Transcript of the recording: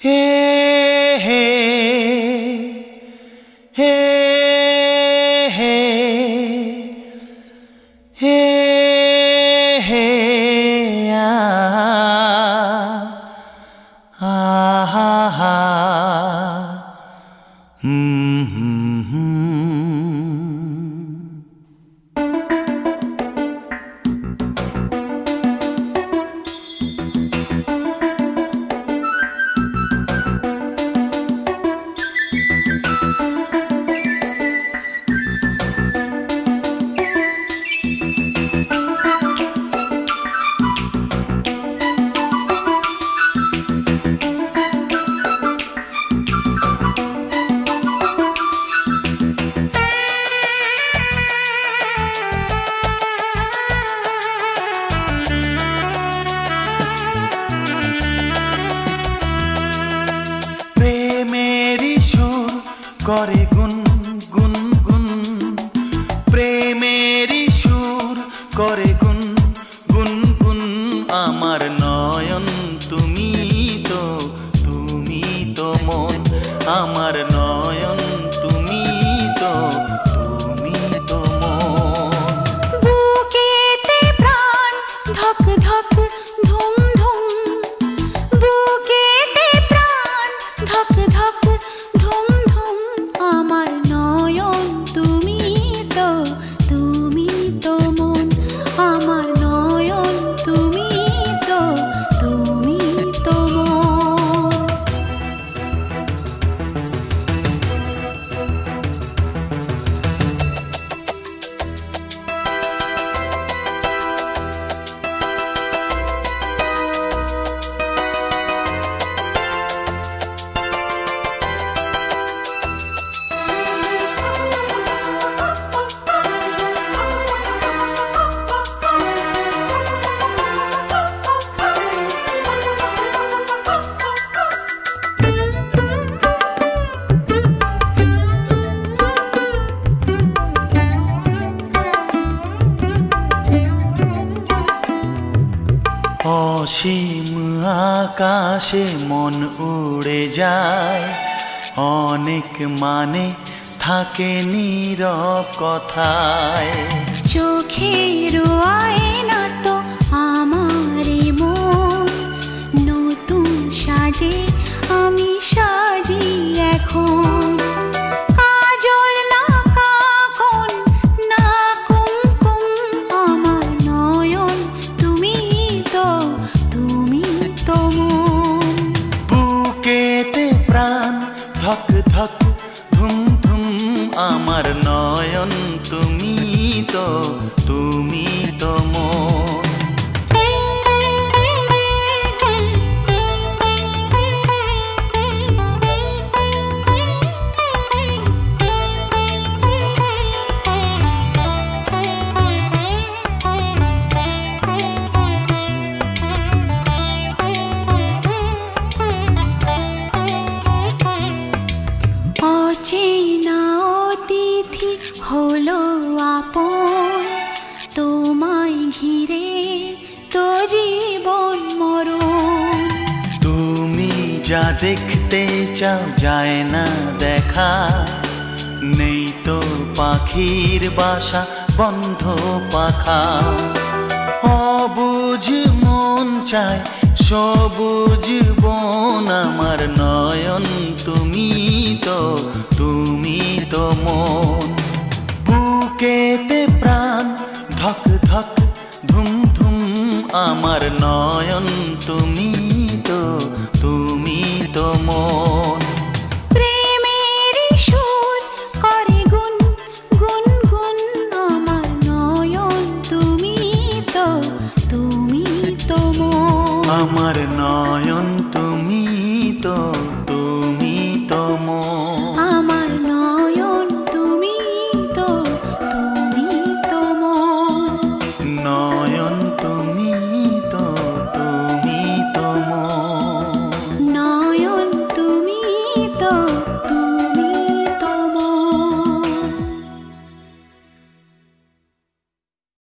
Hey. করে গুন গুন গুন। প্রেমেরই সুর করে অসীম আকাশে মন উড়ে যায়। অনেক মানে থাকে নীরব কথায়। চোখের আয়না প্রাণ। ধক ধক ধুম ধুম আমার নয়ন তুমি তো তুমি ঘিরে তো জীবন মরণ। তুমি যা দেখতে চাও যায় না দেখা। নেই তো পাখির বাসা, বন্ধ পাখা। অবুঝ মন চায় সবুজ বন আমার নয়ন। তুমি তো তুমি তো মন। বুকেতে আমার নয়ন তুমি তো তুমি তো মন। প্রেমের সুর করে গুন গুন গুন আমার নয়ন তুমি তো তুমি তো মন। আমার নয়ন